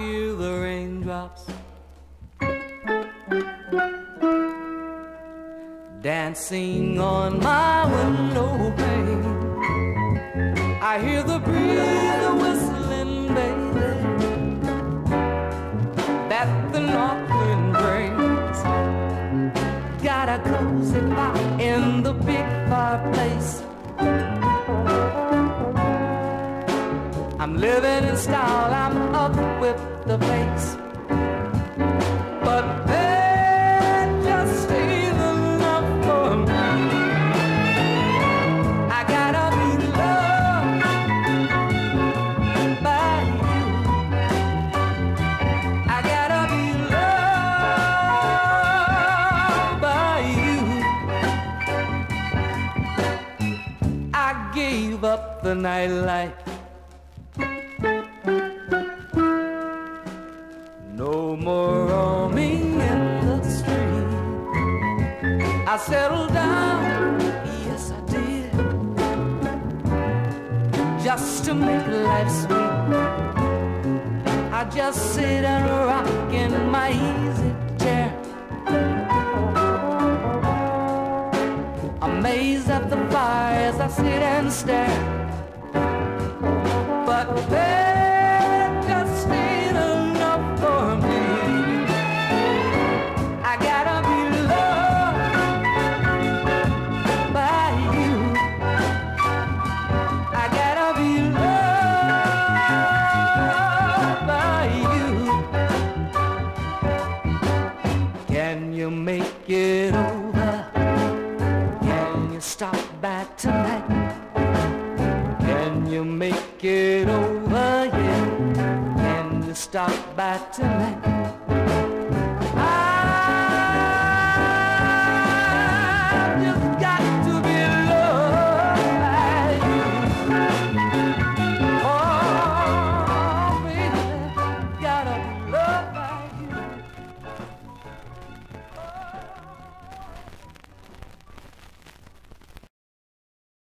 hear the raindrops dancing on my window pane. I hear the breeze whistling, baby, that the north wind brings. Got a cozy fire in the big fireplace. I'm living in style, I'm up with the pace. But that just ain't enough for me. I gotta be loved by you. I gotta be loved by you. I gave up the nightlife. I settled down, yes I did, just to make life sweet. I just sit and rock in my easy chair. Amazed at the fire as I sit and stare. But that Can you make it over? Can you stop by tonight? Can you make it over? Yeah. Can you stop by tonight?